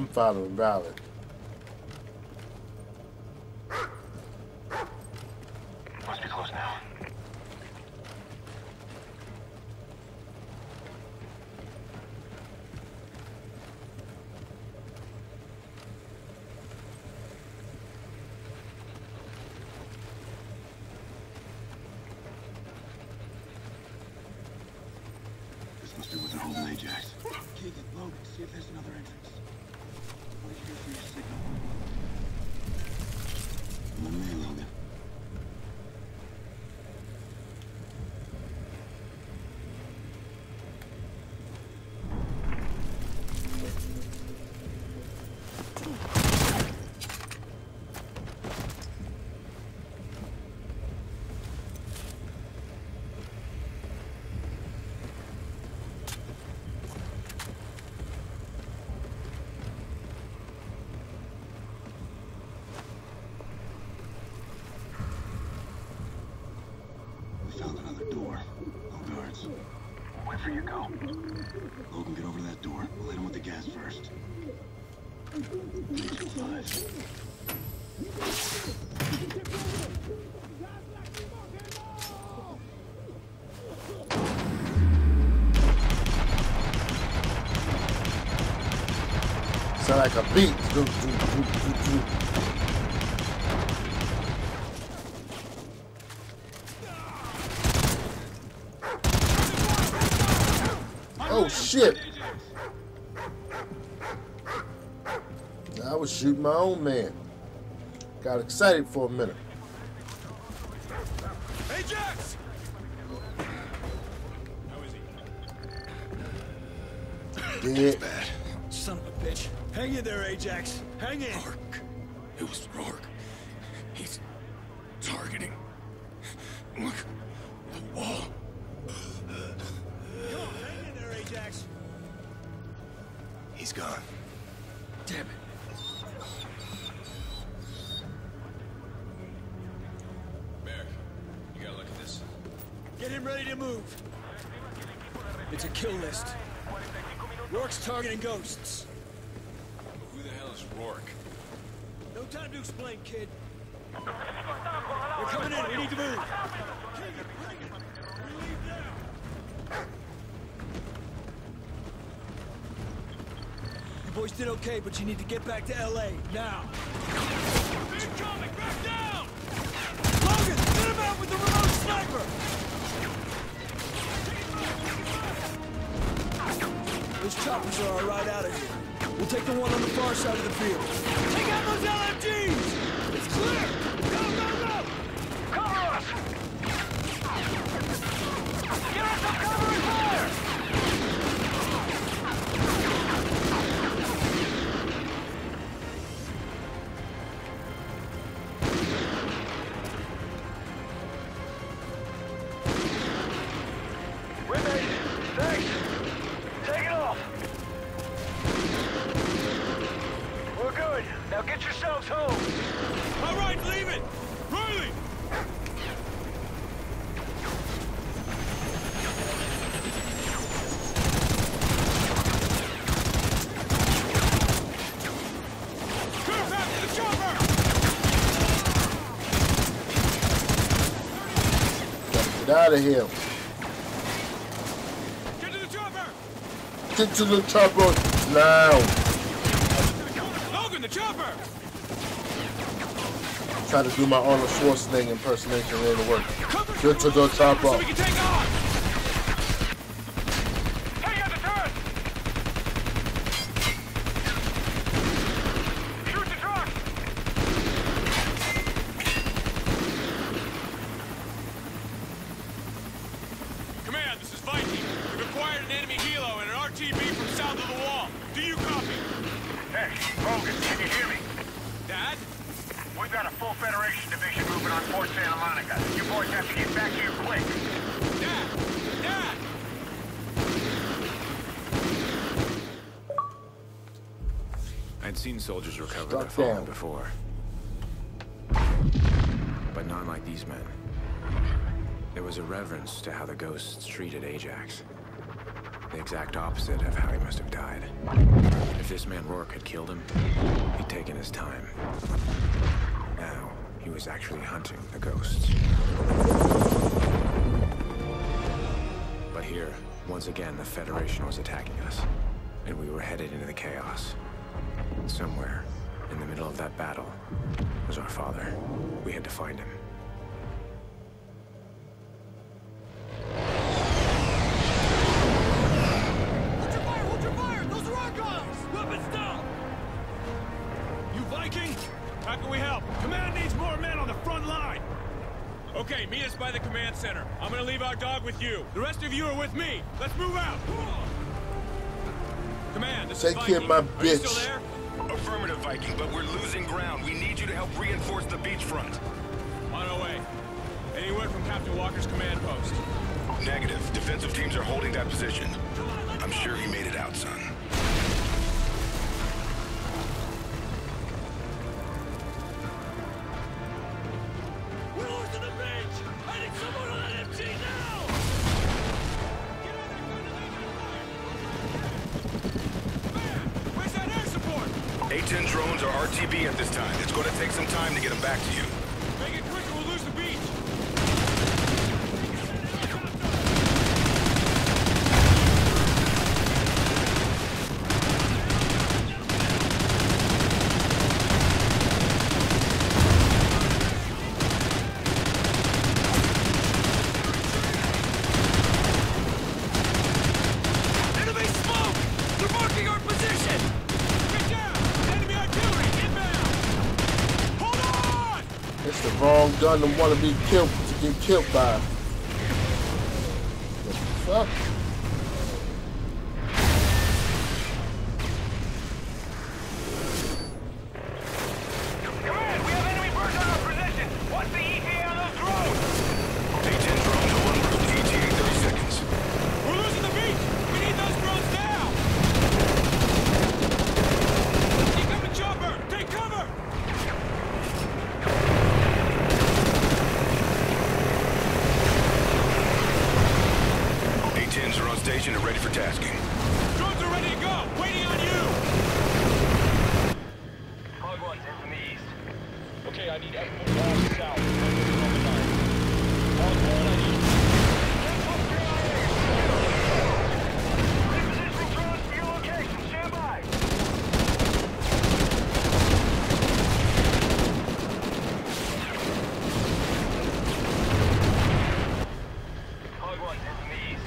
I'm following Valley. Must be close now. This must be where they're holding Ajax. Keegan, Logan, see if there's another entrance. Wait here for your signal. Come on me, Logan. We found another door. No guards. Wait for you go. Logan, get over to that door. We'll hit him with the gas first. Three, two, five. Sound like a beat. Do, do, do, do, do. Oh shit! I was shooting my own man. Got excited for a minute. Ajax! Dead. Bad. Son of a bitch. Hang in there, Ajax. Hang in. Rorke. It was Rorke. Damn it. Merrick, you gotta look at this. Get him ready to move. It's a kill list. Rorke's targeting ghosts. Who the hell is Rorke? No time to explain, kid. They're coming in. We need to move. Keegan, bring it. We leave now. You boys did okay, but you need to get back to L.A. now. Incoming! Back down! Logan, get him out with the remote sniper! Those choppers are our ride out of here. We'll take the one on the far side of the field. Take out those LMGs! It's clear! Out of here. Get to the chopper! Get to the chopper now. Logan, the chopper! Try to do my Arnold Schwarzenegger impersonation. It ain't work. Get to the So chopper. we seen soldiers recover Struck their fallen before. But not like these men. There was a reverence to how the ghosts treated Ajax. The exact opposite of how he must have died. If this man Rorke had killed him, he'd taken his time. Now, he was actually hunting the ghosts. But here, once again, the Federation was attacking us. And we were headed into the chaos. Somewhere, in the middle of that battle, was our father. We had to find him. Hold your fire! Hold your fire! Those are our guys! Weapons down! You Viking? How can we help? Command needs more men on the front line. Okay, meet us by the command center. I'm gonna leave our dog with you. The rest of you are with me. Let's move out. Command, this Take is care of Viking. my Are you bitch. still there? Affirmative, Viking, but we're losing ground. We need you to help reinforce the beachfront. On our way. Any word from Captain Walker's command post? Negative. Defensive teams are holding that position. I'm sure he made it out, son. A-10 drones are RTB at this time. It's going to take some time to get them back to you. Make it quicker, we'll lose the beach. Enemy smoke! They're marking our position! Get down! Enemy artillery inbound! Hold on! The wrong gun to want to be killed to get killed by. What The fuck? Command, we have enemy birds on our position. What's the ETA on those drones? A-10 drones are en route to ETA in 30 seconds. We're losing the beach! We need those drones now! Incoming chopper! Take cover! A-10s are on station and ready for tasking. Drones are ready to go! Waiting on you! Hog one's in from the east. Okay, I need export log south. Hog one, I need... Repositioning drones for your location. Stand by. Hog one's in from the east.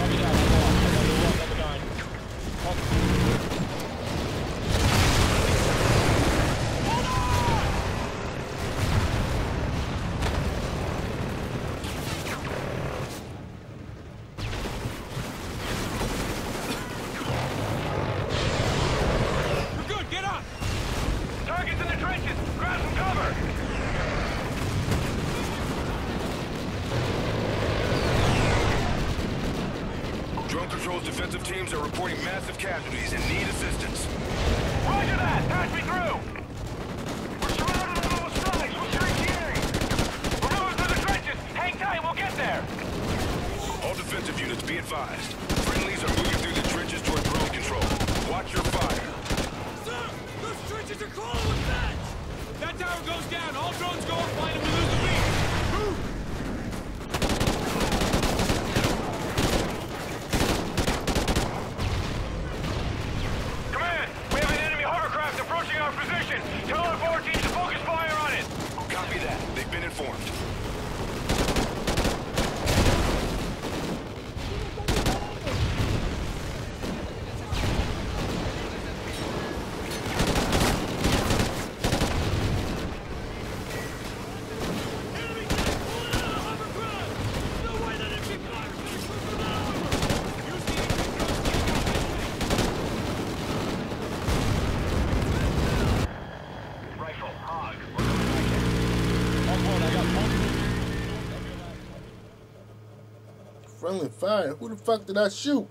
Copy that, I'm off. I got the one, number nine. Hog We're good, get up! Targets in the trenches. Grab some cover. Drone defensive teams are reporting massive casualties and need assistance. Roger that. Patch me through. We're surrounded on all sides. What's your ETA? We're moving through the trenches. Hang tight. We'll get there. All defensive units be advised. Friendlies are moving through the trenches toward drone control. Watch your fire. Sir! Those trenches are crawling with bats! That tower goes down, all drones go offline and we lose the beach! Move! Command, we have an enemy hovercraft approaching our position. Tell our forward teams to focus fire on it. Copy that. They've been informed. Enemy tank pulling out of hovercraft! No way that MG fire's gonna shoot them out! Use the engine drones to get Rifle, hog. Hog one, I got one. Friendly fire? Who the fuck did I shoot?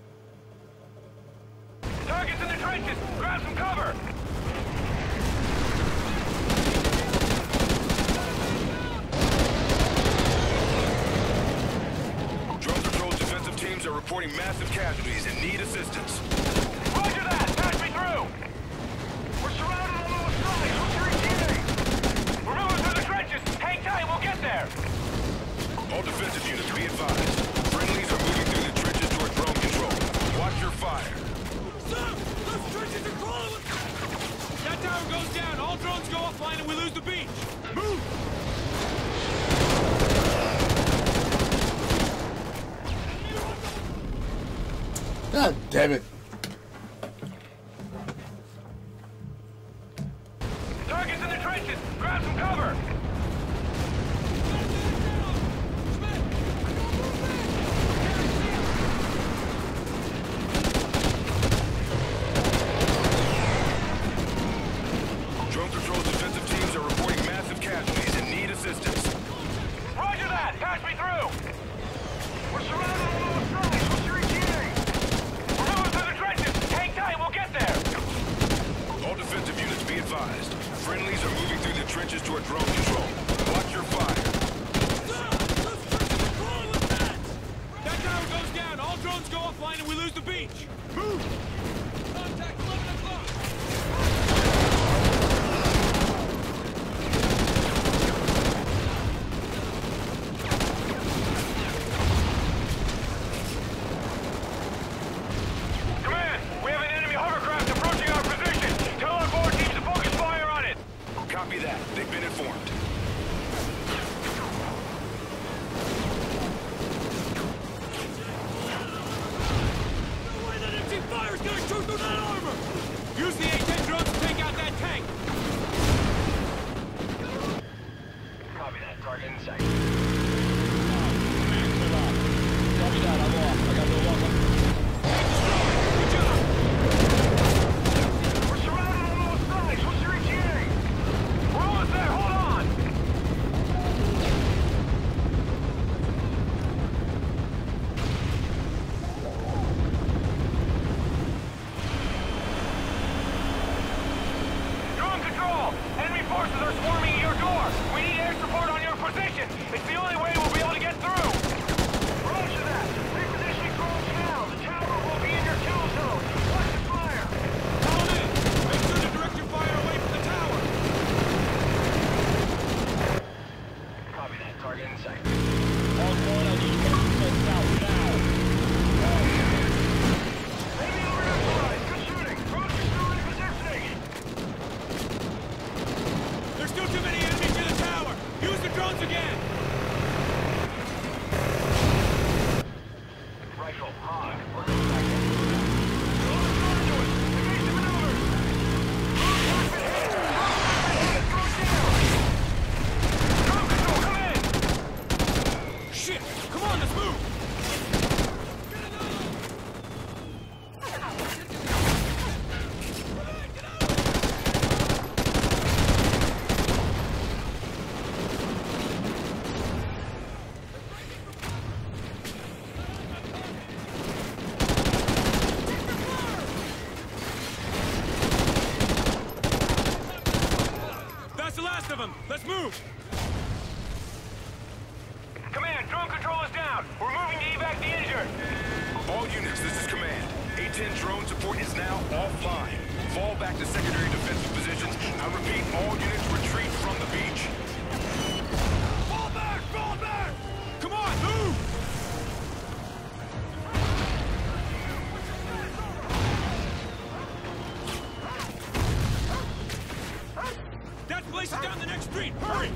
Green, hurry!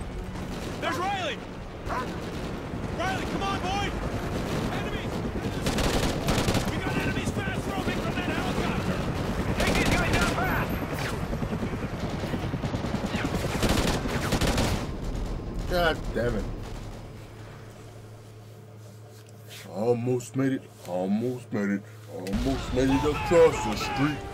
There's Riley! Riley, come on, boy! Enemies! We got enemies fast roaming from that helicopter! Take these guys down fast! God damn it. Almost made it, almost made it, almost made it across the street.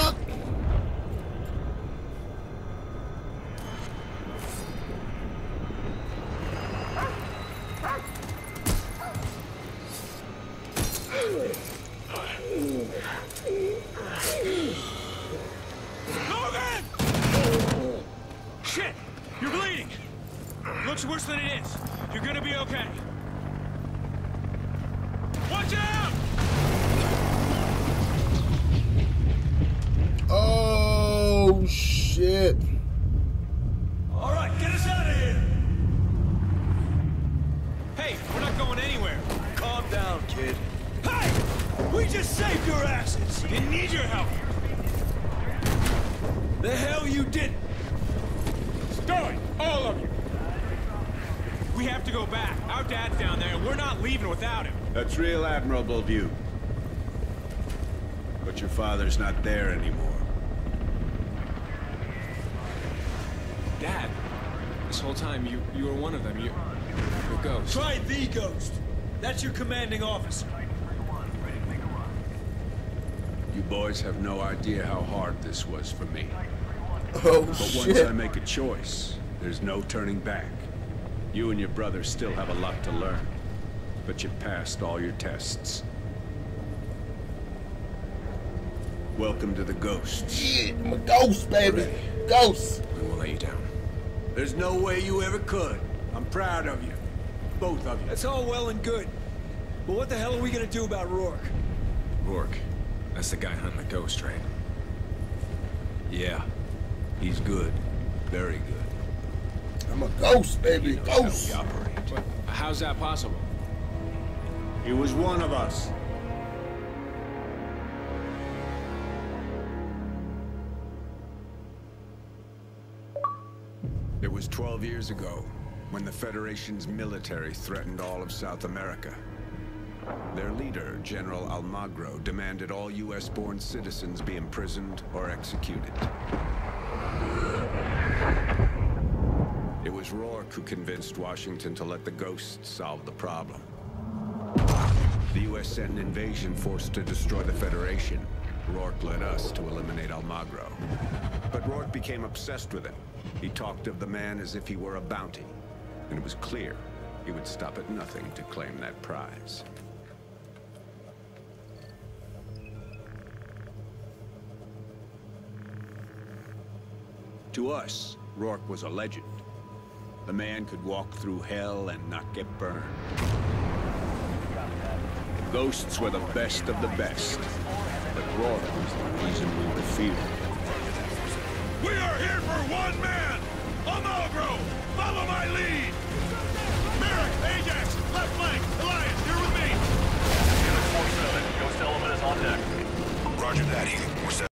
fuck? Logan! Shit! You're bleeding! Looks worse than it is. You're gonna be okay. Watch out! Oh shit. All right, get us out of here. Hey, we're not going anywhere. Calm down, kid. Hey! We just saved your asses. Didn't need your help. The hell you did. Stow it! All of you! We have to go back. Our dad's down there, and we're not leaving without him. That's real admirable of you. But your father's not there anymore. Dad, this whole time you you were one of them. You, you're a ghost. Try the ghost. That's your commanding officer. You boys have no idea how hard this was for me. Oh But once. I make a choice, there's no turning back. You and your brother still have a lot to learn. But you passed all your tests. Welcome to the ghost. Shit, I'm a ghost, baby. Ghost. We won't let you down. There's no way you ever could. I'm proud of you. Both of you. That's all well and good. But what the hell are we gonna do about Rorke? Rorke, that's the guy hunting the ghost, right? Yeah. He's good. Very good. I'm a ghost, baby. Ghost. We operate. But how's that possible? He was one of us. It was 12 years ago when the Federation's military threatened all of South America. Their leader, General Almagro, demanded all US-born citizens be imprisoned or executed. It was Rorke who convinced Washington to let the Ghosts solve the problem. The US sent an invasion force to destroy the Federation. Rorke led us to eliminate Almagro. But Rorke became obsessed with him. He talked of the man as if he were a bounty. And it was clear he would stop at nothing to claim that prize. To us, Rorke was a legend. The man could walk through hell and not get burned. Ghosts were the best of the best. But Rorke was the reason we were feared. We are here for one Left flank, Elias, you're with me. Unit 47, Ghost Element is on deck. Roger that, Ethan. We're set.